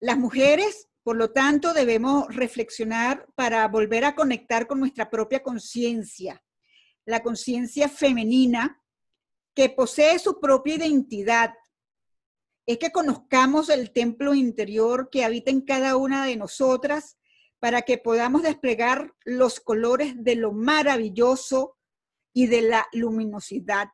Las mujeres, por lo tanto, debemos reflexionar para volver a conectar con nuestra propia conciencia, la conciencia femenina que posee su propia identidad. Es que conozcamos el templo interior que habita en cada una de nosotras para que podamos desplegar los colores de lo maravilloso y de la luminosidad